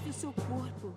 Leve o seu corpo.